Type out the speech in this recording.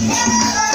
Yeah.